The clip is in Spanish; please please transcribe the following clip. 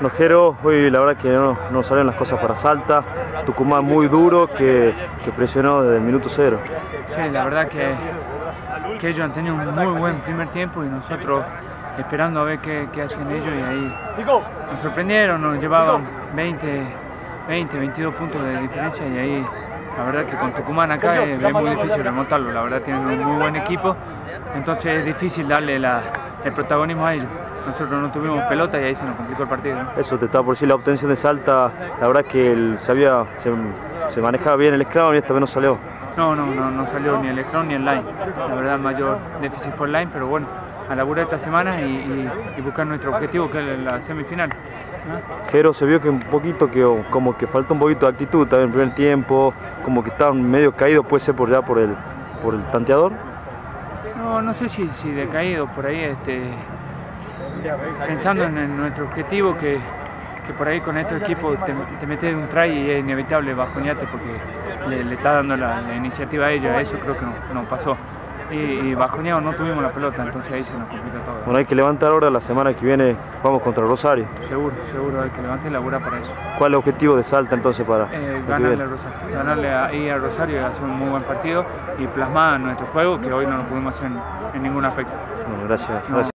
Nojero, hoy la verdad que no, salen las cosas para Salta, Tucumán muy duro que, que presionó desde el minuto cero. Sí, la verdad que, ellos han tenido un muy buen primer tiempo y nosotros esperando a ver qué, qué hacen ellos y ahí nos sorprendieron, nos llevaban 20, 20, 22 puntos de diferencia y ahí la verdad que con Tucumán acá es, es muy difícil remontarlo, la verdad tienen un muy buen equipo, entonces es difícil darle la, el protagonismo a ellos. Nosotros no tuvimos pelota y ahí se nos complicó el partido. Eso te estaba por decir, la obtención de Salta, la verdad que él sabía, se, se manejaba bien el scrum y esta vez no salió. No, no, no, no salió ni el scrum ni el line. La verdad el mayor déficit fue el line, pero bueno, a laburar esta semana y, y, y buscar nuestro objetivo que es la semifinal. ¿no? Jero se vio que un poquito que como que faltó un poquito de actitud también en el primer tiempo, como que estaban medio caídos, puede ser por ya por el por el tanteador. No, sé si, si decaído por ahí, este, pensando en, nuestro objetivo que, que por ahí con estos equipos te, te metes un try y es inevitable bajonearte porque le, está dando la, iniciativa a ellos, eso creo que no pasó. Y, y bajoneado no tuvimos la pelota, entonces ahí se nos complica todo. Bueno, hay que levantar ahora, la semana que viene vamos contra Rosario. Seguro, seguro, hay que levantar y laburar para eso. ¿Cuál es el objetivo de Salta entonces para eh, ganarle a Rosario? Ganarle ahí a Rosario y hacer un muy buen partido y plasmar nuestro juego que hoy no lo pudimos hacer en, en ningún aspecto. Bueno, gracias. No. gracias.